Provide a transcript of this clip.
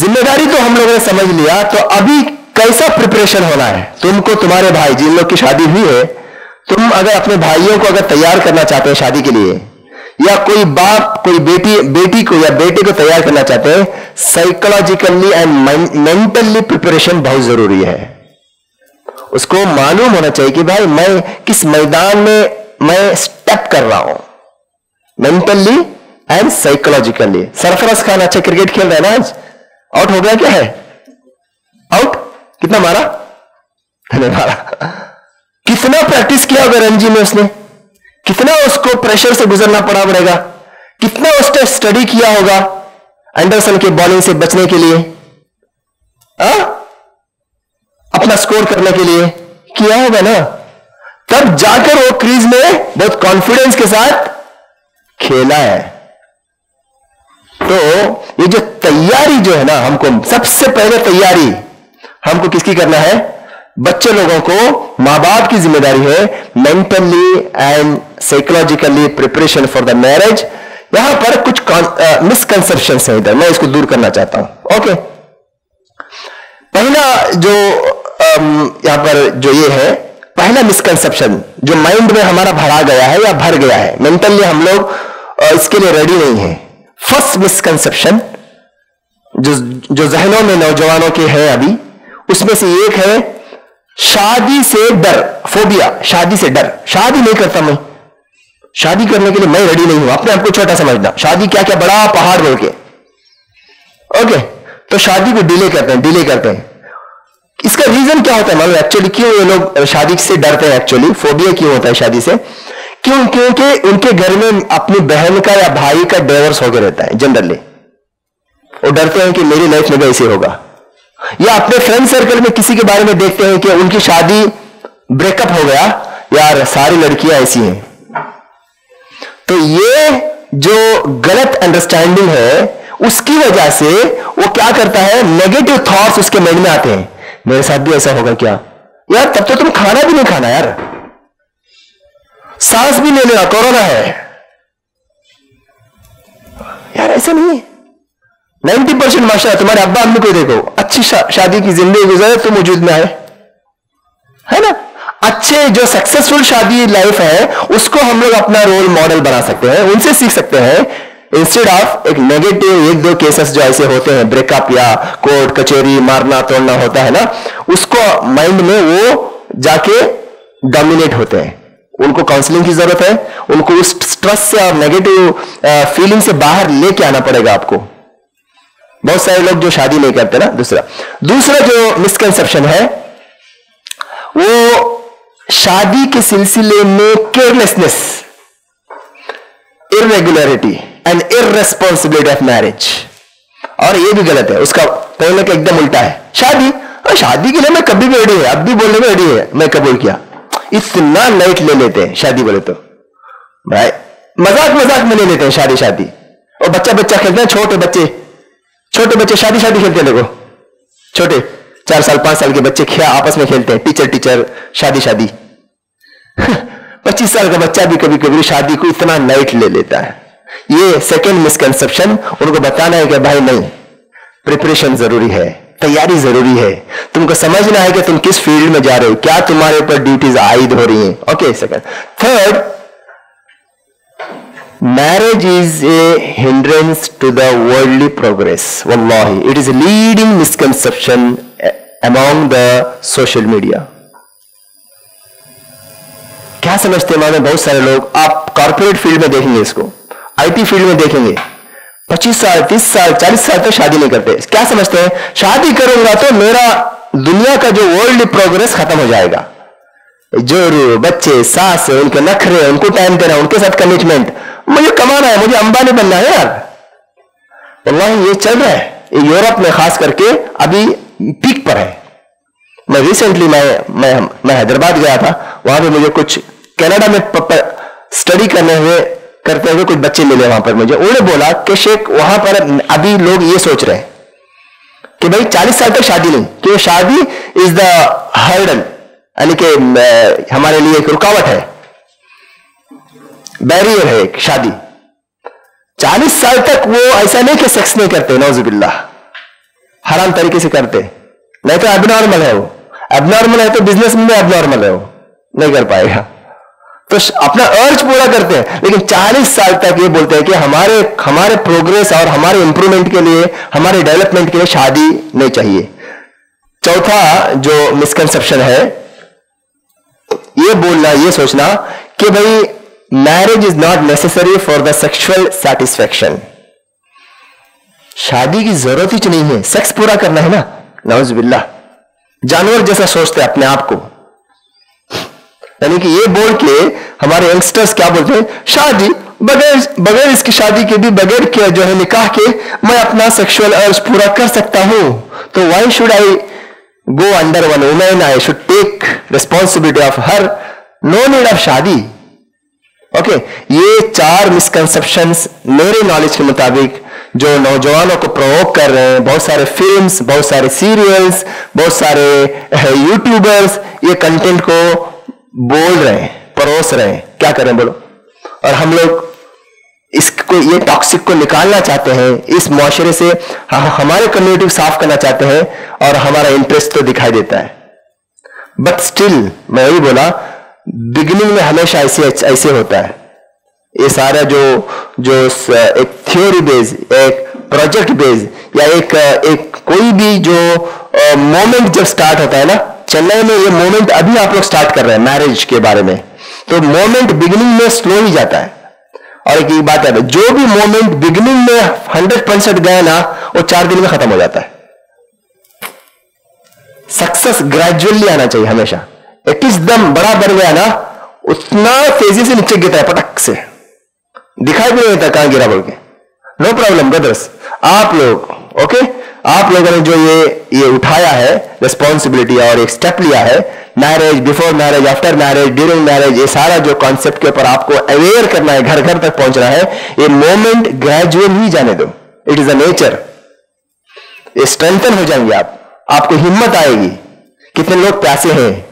ज़िम्मेदारी तो हम लोगों ने समझ लिया तो अभी कैसा प्रिपरेशन होना है? तुमको तुम्हारे भाई, जिन लोग की शादी हुई है, तुम अगर अपने भाइयों को अगर तैयार करना चाहते हैं शादी के लिए, या कोई बाप, कोई बेटी बेटी को या बेटे को तैयार करना चाहते हैं साइकोलॉजिकली एंड मेंटली प्रिपरेशन बहुत ज़रूरी है। उसको मालूम होना चाहिए कि भाई मैं किस मैदान में मैं स्टेप कर रहा हूँ। Mentally and psychologically Sarfaraz Khan अच्छा क्रिकेट खेल रहे हैं ना आज? आउट हो गया क्या है? आउट कितना मारा? नहीं मारा। कितना प्रैक्टिस किया होगा रणजी में उसने? कितना उसको प्रेशर से गुजरना पड़ा पड़ेगा? कितना उसने स्टडी किया होगा एंडरसन के बॉलिंग से बचने के लिए? आ? अपना स्कोर करने के लिए? किया होगा ना तब जाकर वो क्रीज में बहुत कॉन्फिडेंस के साथ खेला है। तो ये जो तैयारी जो है ना, हमको सबसे पहले तैयारी हमको किसकी करना है? बच्चे लोगों को माँ बाप की ज़िम्मेदारी है mentally and psychologically preparation for the marriage यहाँ पर कुछ मिसकंसेप्शन है इधर, मैं इसको दूर करना चाहता हूँ। ओके पहला जो यहाँ पर जो ये है, पहला मिसकंसेप्शन जो माइंड में हमारा भरा गया है या भर गया है मेंटली हम लोग इसके लिए रेडी नहीं है। फ़र्स्ट मिसकंसेप्शन जो जो जहनों में नौजवानों के है अभी, उसमें से एक है, शादी से डर फोबिया शादी से डर। शादी नहीं करता मैं। शादी करने के लिए मैं रेडी नहीं हूँ। अपने आपको छोटा समझना। शादी क्या क्या बड़ा पहाड़ बोल के। ओके तो शादी को डिले करते हैं डिले करते हैं। इसका रीजन क्या होता है? मालूम एक्चुअली क्यों ये लोग शादी से डरते हैं एक्चुअली फोबिया क्यों होता है शादी से? क्यों? क्योंकि उनके घर में अपनी बहन का या भाई का डाइवर्स होकर रहता है जनरली वो डरते हैं कि मेरी लाइफ में भी ऐसे होगा। या अपने फ्रेंड सर्कल में किसी के बारे में देखते हैं कि उनकी शादी ब्रेकअप हो गया, यार, सारी लड़कियाँ ऐसी हैं। तो ये जो गलत अंडरस्टैंडिंग है, उसकी वजह से वो क्या करता है? नेगेटिव थॉट्स उसके माइंड में आते हैं। मेरे साथ भी ऐसा होगा क्या? यार, तब तो तुम खाना भी नहीं खाना, यार। सांस भी ले लेना कोरोना है। यार ऐसा नहीं है। नाइन्टी परसेंट माशा तुम्हारे अब्बा अम्मी को देखो। अच्छी शा, शादी की ज़िंदगी गुजरे तो वजूद में आए है ना? अच्छे जो सक्सेसफुल शादी लाइफ है उसको हम लोग अपना रोल मॉडल बना सकते हैं उनसे सीख सकते हैं। इंस्टेड ऑफ़ एक नेगेटिव एक दो केसेस जो ऐसे होते हैं ब्रेकअप या कोर्ट कचेरी मारना तोड़ना होता है ना उसको माइंड में वो जाके डोमिनेट होते हैं। उनको काउंसलिंग की ज़रूरत है, उनको उस स्ट्रेस से और नेगेटिव फीलिंग से बाहर लेके आना पड़ेगा आपको। बहुत सारे लोग जो शादी नहीं करते ना, दूसरा। दूसरा जो मिसकंसेप्शन है, वो शादी के सिलसिले में carelessness irregularity and irresponsibility of marriage और ये भी गलत है, उसका पहले का एकदम उल्टा है। शादी? शादी के लिए मैं कभी भी रेडी है अब भी बोलने में रेडी है, मैं कबूल किया। इतना लाइट ले लेते हैं, शादी बोले तो। भाई, मज़ाक मज़ाक में ले लेते हैं शादी शादी। और बच्चा बच्चा खेलते हैं, छोटे बच्चे। छोटे बच्चे शादी शादी खेलते हैं, देखो। छोटे, चार साल, पाँच साल के बच्चे खेल आपस में खेलते हैं, टीचर टीचर, शादी शादी। पच्चीस साल का बच्चा भी कभी कभी शादी को इतना लाइट ले लेता है। ये सेकेंड मिसकंसेप्शन उनको बताना है कि भाई नहीं प्रिपरेशन ज़रूरी है। तैयारी ज़रूरी है। तुमको समझना है कि तुम किस फ़ील्ड में जा रहे हो, क्या तुम्हारे ऊपर ड्यूटीज़ आयद हो रही हैं। Okay second third marriage is a hindrance to the worldly progress wallahi, it is a leading misconception among the social media. क्या समझते हैं माने बहुत सारे लोग आप कॉर्पोरेट फ़ील्ड में देखेंगे इसको आईटी फ़ील्ड में देखेंगे। 25 साल 30 साल 40 साल तक शादी नहीं करते। क्या समझते हैं? शादी करूँगा तो मेरा दुनिया का जो वर्ल्ड प्रोग्रेस खत्म हो जाएगा। जोरू, बच्चे, सास, उनके नखरे, उनको टाइम देना, उनके साथ कमिटमेंट मुझे कमाना है, मुझे अंबानी बनना है यार। वल्लाह, ये चल रहा है। यूरोप में खास करके अभी पीक पर है। मैं रिसेंटली मैं मैं मैं हैदराबाद गया था। वहाँ पे मुझे कुछ कनाडा में स्टडी करने हुए करते हुए कुछ बच्चे मिले वहाँ पर मुझे। उन्होंने बोला कि शेख, वहाँ पर अभी लोग ये सोच रहे हैं कि भाई 40 साल तक शादी नहीं कि शादी इज़ द हर्डन यानी कि हमारे लिए एक रुकावट है। बैरियर है एक शादी। 40 साल तक वो ऐसा नहीं कि सेक्स नहीं करते नौजुबिल्ला हराम तरीके से करते। नहीं तो एबनॉर्मल है वो। एबनॉर्मल है तो बिज़नेस में एबनॉर्मल है वो। नहीं कर पाएगा। तो अपना अर्ज़ पूरा करते हैं। लेकिन 40 साल तक ये बोलते हैं कि हमारे हमारे प्रोग्रेस और हमारे इंप्रूवमेंट के लिए, हमारे डेवलपमेंट के लिए शादी नहीं चाहिए। चौथा जो मिसकंसेप्शन है, ये बोलना, ये सोचना कि भाई marriage is not necessary for the sexual satisfaction शादी की ज़रूरत ही नहीं है। सेक्स पूरा करना है ना? नवज बिल्ला जानवर जैसा सोचते हैं अपने आप को। यानी कि ये बोल के हमारे यंगस्टर्स क्या बोलते हैं? शादी, बगैर बगैर इसकी शादी के भी, बगैर के जो है निकाह के, मैं अपना सेक्सुअल अर्ज़ पूरा कर सकता हूँ। तो why should I go under one women I should take responsibility of her no need of शादी। ओके ये चार मिसकंसेप्शन मेरे नॉलेज के मुताबिक जो नौजवानों को प्रोवोक कर रहे हैं, बहुत सारे फिल्म्स बहुत सारे सीरियल्स बहुत सारे यूट्यूबर्स ये कंटेंट को बोल रहे हैं, परोस रहे हैं। क्या करें बोलो? और हम लोग इसको, ये टॉक्सिक को निकालना चाहते हैं, इस मुआरे से हमारे कम्युनिटी को साफ़ करना चाहते हैं और हमारा इंटरेस्ट तो दिखाई देता है। बट स्टिल मैं यही बोला बिगिनिंग में हमेशा ऐसे ऐसे होता है। ये सारा जो जो एक थ्योरी बेस एक प्रोजेक्ट बेस या एक एक कोई भी जो मोमेंट जब स्टार्ट होता है ना चेन्नई में ये मोमेंट अभी आप लोग स्टार्ट कर रहे हैं मैरिज के बारे में। तो मोमेंट बिगिनिंग में स्लो ही जाता है। और एक बात है, जो भी मोमेंट बिगिनिंग में हंड्रेड परसेंट गए ना, वो चार दिन में खत्म हो जाता है। सक्सेस ग्रेजुअली आना चाहिए हमेशा। एक दम बड़ा बन गया ना उतना तेज़ी से नीचे गिरता है पटक से। दिखाई भी नहीं देता कहाँ गिरा बोल के। नो प्रॉब्लम ब्रदर्स आप लोग ओके आप लोगों ने जो ये ये उठाया है रिस्पॉन्सिबिलिटी और एक स्टेप लिया है marriage before marriage after marriage during marriage ये सारा जो कॉन्सेप्ट के ऊपर आपको अवेयर करना है घर घर तक पहुँचना है, ये मोमेंट ग्रेजुअल ही जाने दो। इट इज़ अ नेचर ये स्ट्रेंथन हो जाएँगे आप। आपको हिम्मत आएगी। कितने लोग प्यासे हैं।